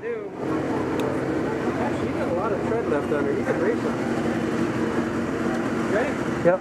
do. Actually, you got a lot of tread left on her. You can race her. Ready? Yep.